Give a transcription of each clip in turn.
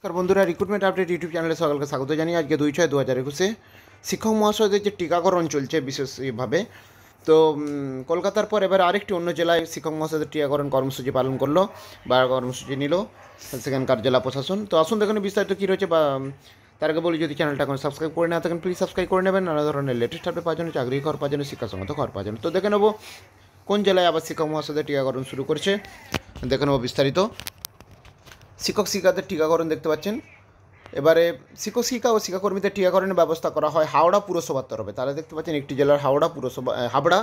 নমস্কার বন্ধুরা recruitment update YouTube চ্যানেলে সকলকে স্বাগত জানিয়ে আজকে দুই ছয় দু হাজার একুশে শিক্ষক মহাশয়দের যে টিকাকরণ চলছে বিশেষভাবে, তো কলকাতার পর এবার আরেকটি অন্য জেলায় শিক্ষক মহাশয়দের টিকাকরণ কর্মসূচি পালন করল, বা কর্মসূচি নিল সেখানকার জেলা প্রশাসন। তো আসুন দেখুন বিস্তারিত কী রয়েছে, বা তার আগে বলি যদি চ্যানেলটা এখন সাবস্ক্রাইব করে না থাকেন প্লিজ সাবস্ক্রাইব করে নেবেন। নানা ধরনের লেটেস্ট আপডেট পাওয়ার জন্য, চাকরি কর পাওয়ার জন্য শিক্ষাসঙ্গত কর পাওয়ার জন্য। তো দেখে নেব কোন জেলায় আবার শিক্ষক মহাশয়দের টিকাকরণ শুরু করছে। দেখে নেব বিস্তারিত। শিক্ষক শিক্ষাদের টিকাকরণ দেখতে পাচ্ছেন। এবারে শিক্ষক শিক্ষা ও শিক্ষাকর্মীদের টিকাকরণের ব্যবস্থা করা হয় হাওড়া পুরসভার তরফে। তাহলে দেখতে পাচ্ছেন একটি জেলার হাওড়া পুরসভা হাবড়া।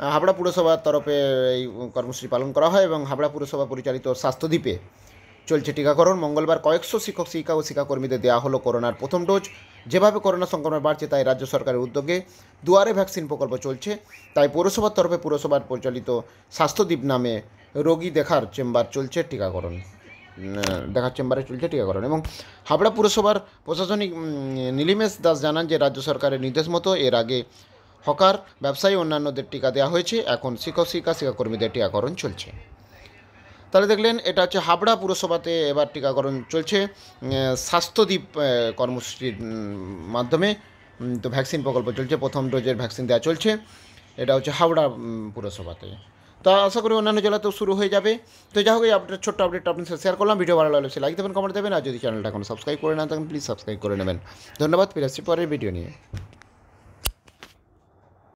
হাবড়া পুরসভার তরফে এই কর্মসূচি পালন করা হয় এবং হাবড়া পুরসভা পরিচালিত স্বাস্থ্যদ্বীপে চলছে টিকাকরণ। মঙ্গলবার কয়েকশো শিক্ষক শিক্ষা ও শিক্ষাকর্মীদের দেওয়া হলো করোনার প্রথম ডোজ। যেভাবে করোনা সংক্রমণ বাড়ছে, তাই রাজ্য সরকারের উদ্যোগে দুয়ারে ভ্যাকসিন প্রকল্প চলছে। তাই পৌরসভার তরফে পুরসভার পরিচালিত স্বাস্থ্যদ্বীপ নামে রোগী দেখার চেম্বার চলছে টিকাকরণ। দেখার চেম্বারে চলছে টিকাকরণ এবং হাবড়া পুরসভার প্রশাসনিক নীলিমেশ দাস জানান যে, রাজ্য সরকারের নির্দেশ মতো এর আগে হকার, ব্যবসায়ী অন্যান্যদের টিকা দেওয়া হয়েছে। এখন শিক্ষক, শিক্ষা, শিক্ষাকর্মীদের টিকাকরণ চলছে। তাহলে দেখলেন, এটা হচ্ছে হাবড়া পুরসভাতে এবার টিকাকরণ চলছে স্বাস্থ্যদ্বীপ কর্মসূচির মাধ্যমে তো ভ্যাকসিন প্রকল্প চলছে, প্রথম ডোজের ভ্যাকসিন দেওয়া চলছে। এটা হচ্ছে হাওড়া পুরসভাতে। তা আশা করি অন্যান্য জেলাতেও শুরু হয়ে যাবে। তো যা হোক, এই আপডেট ছোট্ট আপডেট আপনার সাথে শেয়ার করলাম। ভিডিও ভালো লাগলে লাইক দেবেন কমেন্ট দেবেন, আর যদি চ্যানেলটা এখন সাবস্ক্রাইব করে না থাকেন প্লিজ সাবস্ক্রাইব করে নেবেন। ধন্যবাদ, ফিরে আসছি পরের ভিডিও নিয়ে।